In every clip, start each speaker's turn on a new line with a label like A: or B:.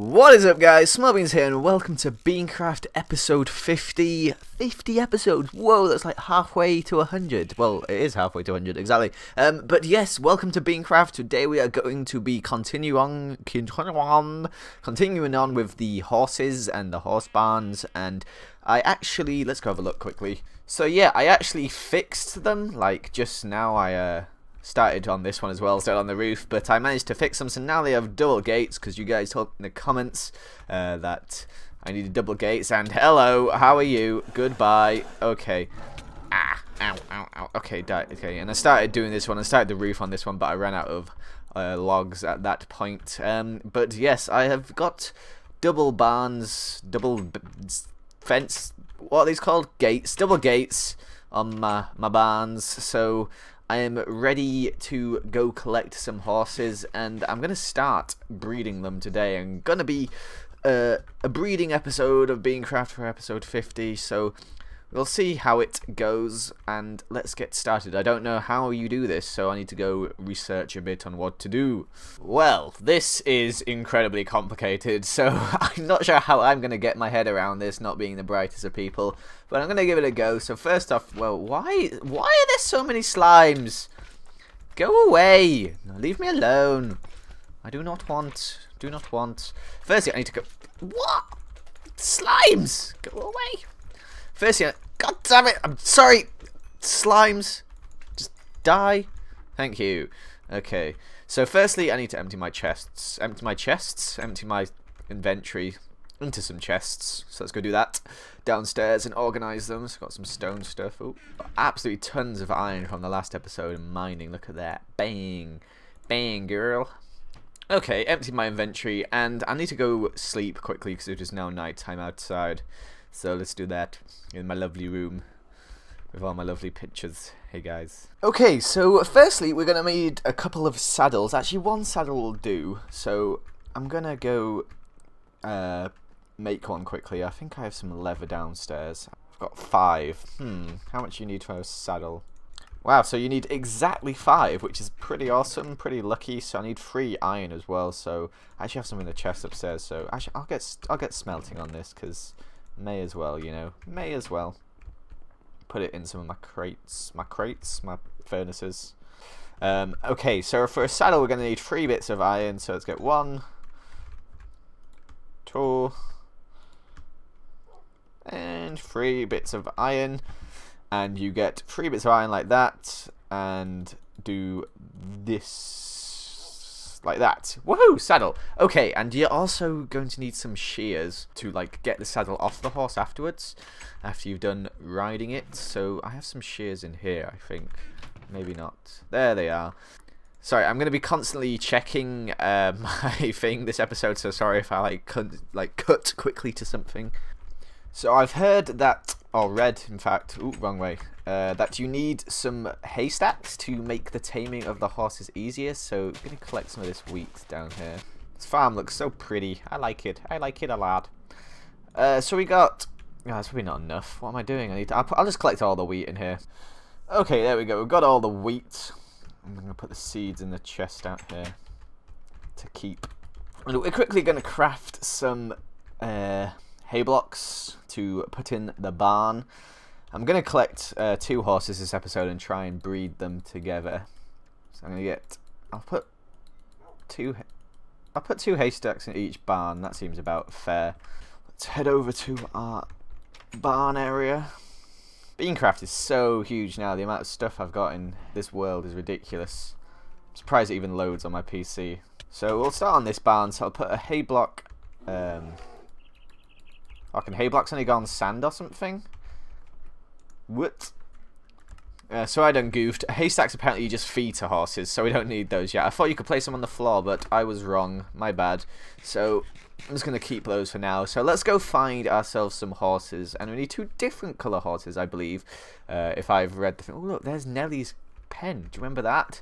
A: What is up guys, Smallbeans here and welcome to Beancraft episode 50. 50 episodes, whoa that's like halfway to 100. Well, it is halfway to 100, exactly. Um, but yes, welcome to Beancraft. Today we are going to be continue on, continue on, continuing on with the horses and the horse barns and I actually, let's go have a look quickly. So yeah, I actually fixed them, like just now I uh, started on this one as well, started on the roof, but I managed to fix them, so now they have double gates, because you guys told in the comments uh, that I needed double gates, and hello, how are you? Goodbye. Okay. Ah, ow, ow, ow. Okay, die. okay, and I started doing this one, I started the roof on this one, but I ran out of uh, logs at that point. Um, but yes, I have got double barns, double fence, what are these called? Gates, double gates on my, my barns, so I am ready to go collect some horses and I'm going to start breeding them today. I'm going to be uh, a breeding episode of Beancraft for episode 50, so We'll see how it goes, and let's get started. I don't know how you do this, so I need to go research a bit on what to do. Well, this is incredibly complicated, so I'm not sure how I'm going to get my head around this, not being the brightest of people, but I'm going to give it a go. So first off, well, why, why are there so many slimes? Go away! Leave me alone. I do not want, do not want. Firstly, I need to go... What? Slimes! Go away! Firstly, God damn it! I'm sorry! Slimes! Just die. Thank you. Okay. So firstly, I need to empty my chests. Empty my chests. Empty my inventory into some chests. So let's go do that. Downstairs and organise them. So got some stone stuff. Ooh, absolutely tons of iron from the last episode of mining. Look at that. Bang. Bang, girl. Okay, empty my inventory, and I need to go sleep quickly because it is now night time outside. So let's do that in my lovely room with all my lovely pictures. Hey guys. Okay, so firstly we're gonna need a couple of saddles. Actually, one saddle will do. So I'm gonna go uh, make one quickly. I think I have some leather downstairs. I've got five. Hmm. How much you need for a saddle? Wow, so you need exactly five, which is pretty awesome, pretty lucky. So I need three iron as well. So I actually have some in the chest upstairs. So actually, I'll get I'll get smelting on this because May as well, you know. May as well. Put it in some of my crates, my crates, my furnaces. Um, okay, so for a saddle we're going to need three bits of iron, so let's get one, two, and three bits of iron. And you get three bits of iron like that, and do this like that. Woohoo! Saddle. Okay, and you're also going to need some shears to like get the saddle off the horse afterwards, after you've done riding it. So I have some shears in here, I think. Maybe not. There they are. Sorry, I'm going to be constantly checking uh, my thing this episode, so sorry if I like like cut quickly to something. So I've heard that, or red, in fact, ooh, wrong way, uh, that you need some haystacks to make the taming of the horses easier. So I'm going to collect some of this wheat down here. This farm looks so pretty. I like it. I like it a lot. Uh, so we got... Oh, that's probably not enough. What am I doing? I need to, I'll, I'll just collect all the wheat in here. Okay, there we go. We've got all the wheat. I'm going to put the seeds in the chest out here to keep. And we're quickly going to craft some uh, hay blocks to put in the barn. I'm going to collect uh, two horses this episode and try and breed them together. So I'm going to get... I'll put two... I'll put two haystacks in each barn. That seems about fair. Let's head over to our barn area. Beancraft is so huge now. The amount of stuff I've got in this world is ridiculous. I'm surprised it even loads on my PC. So we'll start on this barn. So I'll put a hay block... Um, I can hay blocks only on sand or something? What? Uh, so I done goofed. Haystacks apparently you just feed to horses, so we don't need those yet. I thought you could place them on the floor, but I was wrong. My bad. So I'm just going to keep those for now. So let's go find ourselves some horses. And we need two different colour horses, I believe. Uh, if I've read the thing. Oh, look, there's Nellie's pen. Do you remember that?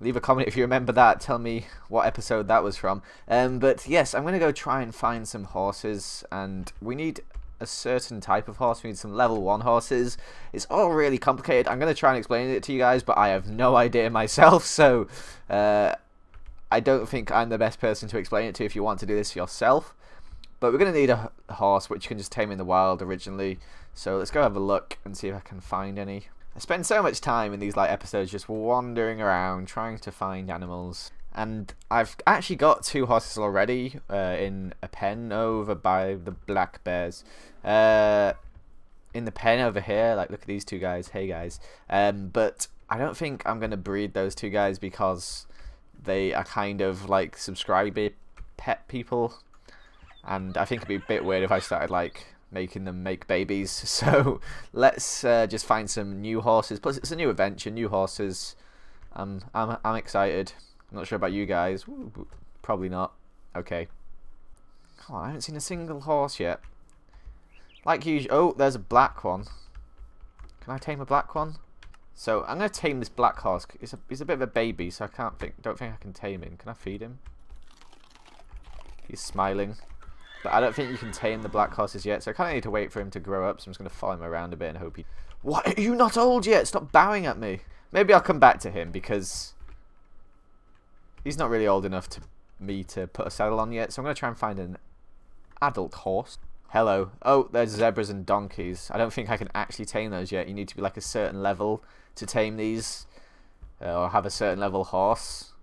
A: Leave a comment if you remember that. Tell me what episode that was from. Um, but yes, I'm going to go try and find some horses. And we need a certain type of horse. We need some level 1 horses. It's all really complicated. I'm going to try and explain it to you guys, but I have no idea myself. So, uh, I don't think I'm the best person to explain it to if you want to do this yourself. But we're going to need a horse, which you can just tame in the wild originally. So let's go have a look and see if I can find any. I spend so much time in these like episodes just wandering around trying to find animals. And I've actually got two horses already uh, in a pen over by the black bears. Uh, in the pen over here, like look at these two guys. Hey guys. Um, but I don't think I'm going to breed those two guys because they are kind of like subscriber pet people. And I think it'd be a bit weird if I started like making them make babies. So let's uh, just find some new horses. Plus, it's a new adventure, new horses. Um, I'm I'm excited. I'm not sure about you guys. Probably not. Okay. Come on, I haven't seen a single horse yet. Like usual. Oh, there's a black one. Can I tame a black one? So I'm gonna tame this black horse. He's a he's a bit of a baby, so I can't think. Don't think I can tame him. Can I feed him? He's smiling. But I don't think you can tame the black horses yet, so I kind of need to wait for him to grow up, so I'm just going to follow him around a bit and hope he... What? Are you not old yet? Stop bowing at me. Maybe I'll come back to him, because he's not really old enough to me to put a saddle on yet, so I'm going to try and find an adult horse. Hello. Oh, there's zebras and donkeys. I don't think I can actually tame those yet. You need to be like a certain level to tame these, uh, or have a certain level horse.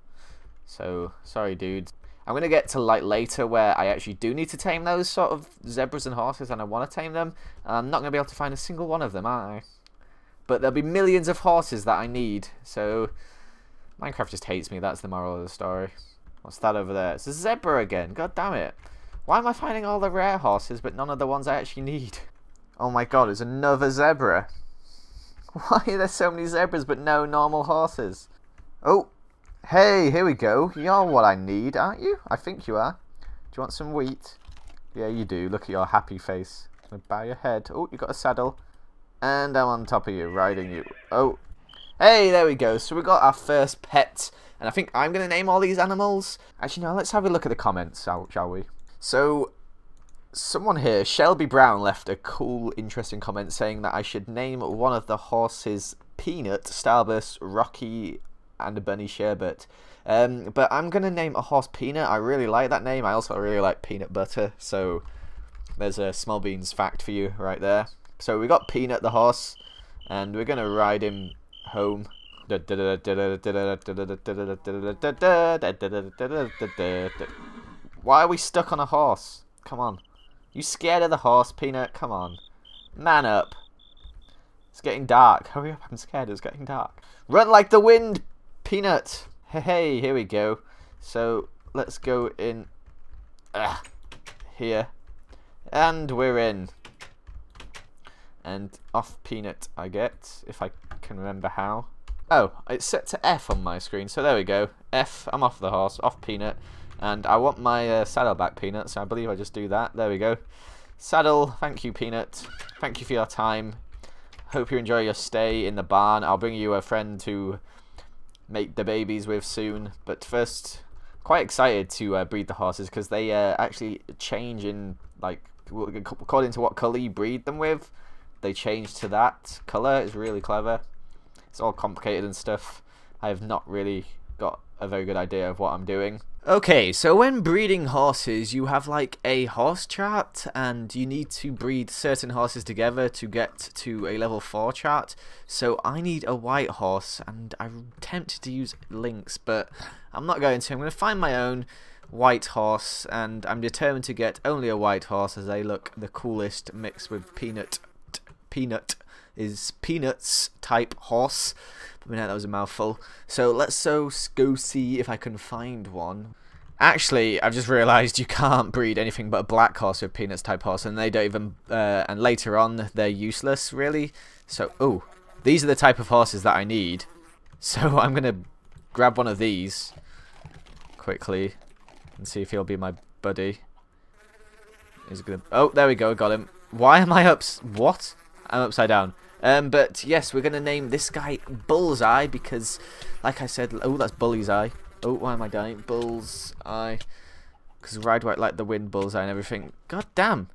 A: So, sorry dudes. I'm going to get to like later where I actually do need to tame those sort of zebras and horses and I want to tame them. I'm not going to be able to find a single one of them, are I? But there'll be millions of horses that I need. So Minecraft just hates me. That's the moral of the story. What's that over there? It's a zebra again. God damn it. Why am I finding all the rare horses but none of the ones I actually need? Oh my god, it's another zebra. Why are there so many zebras but no normal horses? Oh, Hey, here we go. You're what I need, aren't you? I think you are. Do you want some wheat? Yeah, you do. Look at your happy face. Bow your head. Oh, you got a saddle. And I'm on top of you, riding you. Oh. Hey, there we go. So we got our first pet. And I think I'm going to name all these animals. Actually, no, let's have a look at the comments, shall we? So, someone here, Shelby Brown, left a cool, interesting comment saying that I should name one of the horses Peanut, Starburst, Rocky, and a bunny sherbet. Um, but I'm going to name a horse Peanut. I really like that name. I also really like peanut butter. So there's a small beans fact for you right there. So we got Peanut the horse, and we're going to ride him home. Why are we stuck on a horse? Come on. You scared of the horse, Peanut? Come on. Man up. It's getting dark. Hurry up, I'm scared. It's getting dark. Run like the wind, Peanut. Hey, here we go. So let's go in uh, here. And we're in. And off Peanut I get, if I can remember how. Oh, it's set to F on my screen, so there we go. F, I'm off the horse, off Peanut. And I want my uh, saddle back, Peanut, so I believe I just do that. There we go. Saddle, thank you, Peanut. Thank you for your time. Hope you enjoy your stay in the barn. I'll bring you a friend to make the babies with soon. But first, quite excited to uh, breed the horses because they uh, actually change in like according to what color you breed them with. They change to that color. It's really clever. It's all complicated and stuff. I have not really got a very good idea of what I'm doing. Okay, so when breeding horses, you have like a horse chart, and you need to breed certain horses together to get to a level 4 chart. So I need a white horse, and I'm tempted to use Lynx, but I'm not going to. I'm going to find my own white horse, and I'm determined to get only a white horse as they look the coolest mixed with peanut. Peanut is peanuts type horse. I mean, that was a mouthful. So let's so go see if I can find one. Actually, I've just realised you can't breed anything but a black horse with peanuts type horse, and they don't even. Uh, and later on, they're useless, really. So, oh, these are the type of horses that I need. So I'm gonna grab one of these quickly and see if he'll be my buddy. He's gonna. Oh, there we go. Got him. Why am I ups? What? I'm upside down. Um, but yes, we're going to name this guy Bullseye because, like I said, oh, that's Bully's Eye. Oh, why am I dying? Bullseye. Because ride white like the wind, Bullseye and everything. God damn.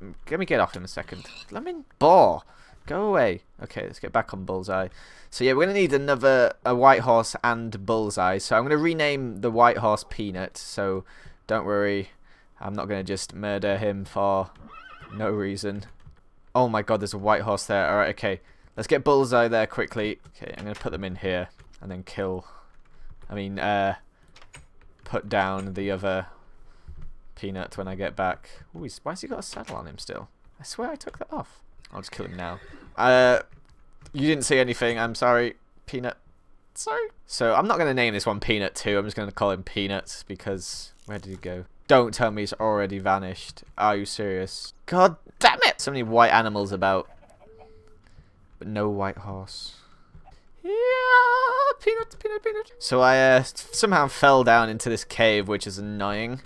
A: Um, let me get off in a second. Me bore. Go away. Okay, let's get back on Bullseye. So yeah, we're going to need another a white horse and Bullseye. So I'm going to rename the white horse Peanut. So don't worry. I'm not going to just murder him for no reason. Oh my god, there's a white horse there. Alright, okay. Let's get Bullseye there quickly. Okay, I'm going to put them in here and then kill. I mean, uh, put down the other Peanut when I get back. Ooh, has he got a saddle on him still? I swear I took that off. I'll just kill him now. Uh, you didn't see anything. I'm sorry, Peanut. Sorry. So I'm not going to name this one Peanut 2. I'm just going to call him Peanut because... Where did he go? Don't tell me he's already vanished. Are you serious? God damn it! So many white animals about. But no white horse. Yeah, peanut, peanut, peanut. So I uh, somehow fell down into this cave, which is annoying.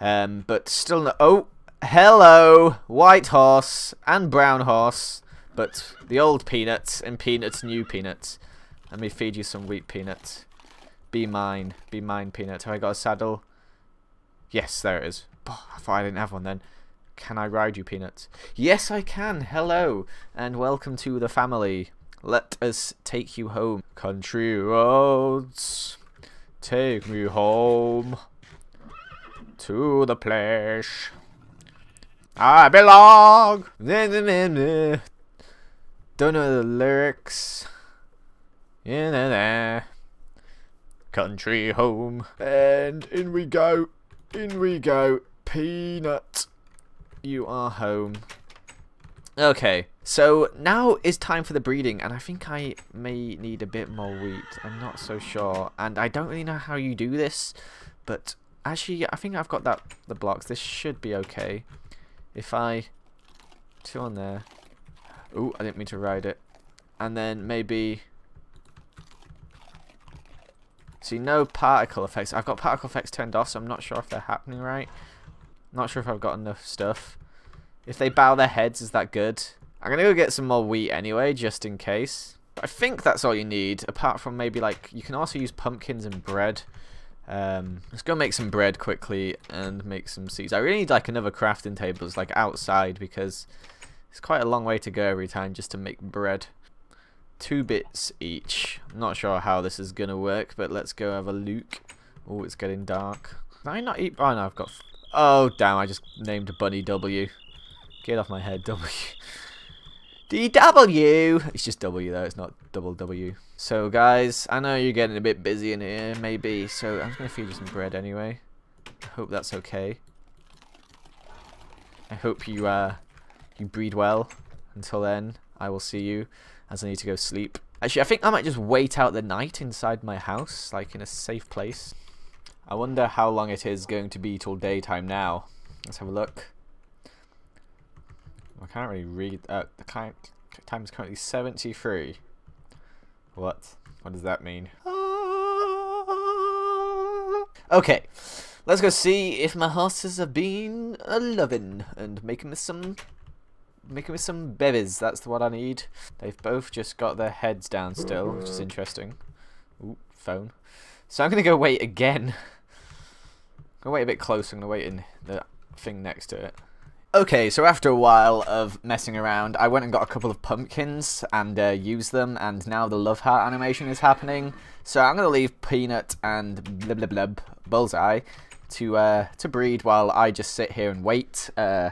A: Um, but still no. Oh, hello, white horse and brown horse, but the old peanuts and peanuts, new peanuts. Let me feed you some wheat peanuts. Be mine, be mine, peanut. Have I got a saddle? Yes, there it is. Oh, I thought I didn't have one then. Can I ride you, Peanuts? Yes, I can. Hello, and welcome to the family. Let us take you home. Country roads, take me home to the place I belong. Don't know the lyrics. Country home. And in we go. In we go. Peanut. You are home. Okay, so now is time for the breeding, and I think I may need a bit more wheat. I'm not so sure, and I don't really know how you do this, but actually, I think I've got that the blocks. This should be okay. If I two on there. Ooh, I didn't mean to ride it. And then maybe See, no particle effects. I've got particle effects turned off, so I'm not sure if they're happening right. Not sure if I've got enough stuff. If they bow their heads, is that good? I'm going to go get some more wheat anyway, just in case. I think that's all you need, apart from maybe, like, you can also use pumpkins and bread. Um, let's go make some bread quickly and make some seeds. I really need, like, another crafting table, it's like, outside, because it's quite a long way to go every time just to make bread two bits each. I'm not sure how this is going to work, but let's go have a look. Oh, it's getting dark. Can I not eat? Oh, no, I've got... Oh, damn, I just named a bunny W. Get off my head, W. DW! It's just W, though. It's not double W. So, guys, I know you're getting a bit busy in here, maybe, so I'm just going to feed you some bread anyway. I hope that's okay. I hope you, uh, you breed well. Until then, I will see you as I need to go sleep. Actually, I think I might just wait out the night inside my house, like in a safe place. I wonder how long it is going to be till daytime now. Let's have a look. I can't really read. Uh, the time is currently 73. What? What does that mean? Okay, let's go see if my horses have been a loving and making me some making with some babies. That's what I need. They've both just got their heads down still, which is interesting. Ooh, phone. So I'm going to go wait again. I'm going to wait a bit closer. I'm going to wait in the thing next to it. Okay, so after a while of messing around, I went and got a couple of pumpkins and uh, used them, and now the love heart animation is happening. So I'm going to leave Peanut and blub blub blub Bullseye to uh, to breed while I just sit here and wait. Uh,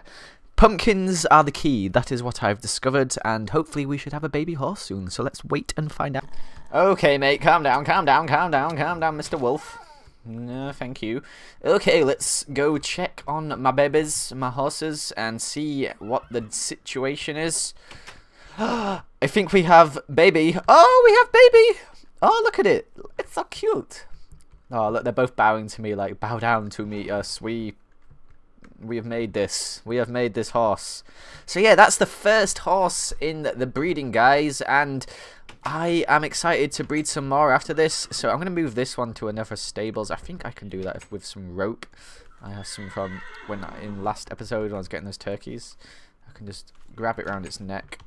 A: Pumpkins are the key, that is what I've discovered, and hopefully we should have a baby horse soon, so let's wait and find out. Okay, mate, calm down, calm down, calm down, calm down, Mr. Wolf. No, thank you. Okay, let's go check on my babies, my horses, and see what the situation is. I think we have baby. Oh, we have baby! Oh, look at it. It's so cute. Oh, look, they're both bowing to me, like, bow down to me, uh, us. We we have made this. We have made this horse. So yeah, that's the first horse in the breeding, guys, and I am excited to breed some more after this. So I'm going to move this one to another stables. I think I can do that with some rope. I have some from when in last episode when I was getting those turkeys. I can just grab it around its neck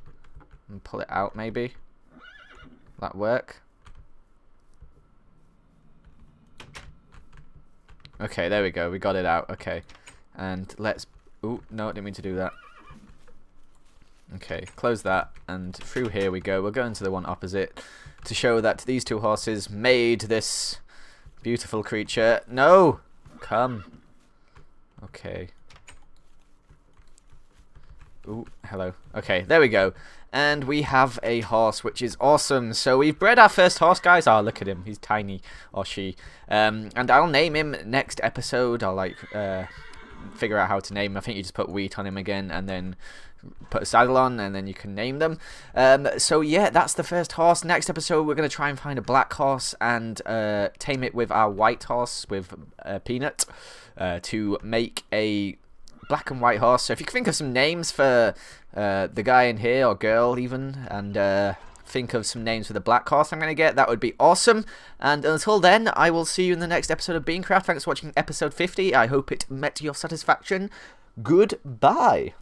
A: and pull it out, maybe. That work? Okay, there we go. We got it out. Okay. And let's... Oh, no, I didn't mean to do that. Okay, close that, and through here we go. We'll go into the one opposite to show that these two horses made this beautiful creature. No! Come. Okay. Ooh, hello. Okay, there we go. And we have a horse, which is awesome. So we've bred our first horse, guys. Oh, look at him. He's tiny, or she. Um, and I'll name him next episode. I'll, like, uh, figure out how to name him. I think you just put wheat on him again, and then put a saddle on and then you can name them. Um, so yeah that's the first horse. Next episode we're going to try and find a black horse and uh, tame it with our white horse with uh, peanut uh, to make a black and white horse. So if you can think of some names for uh, the guy in here or girl even and uh, think of some names for the black horse I'm going to get, that would be awesome. And until then, I will see you in the next episode of Beancraft. Thanks for watching episode 50. I hope it met your satisfaction. Goodbye.